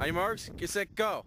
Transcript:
On your marks, get set, go.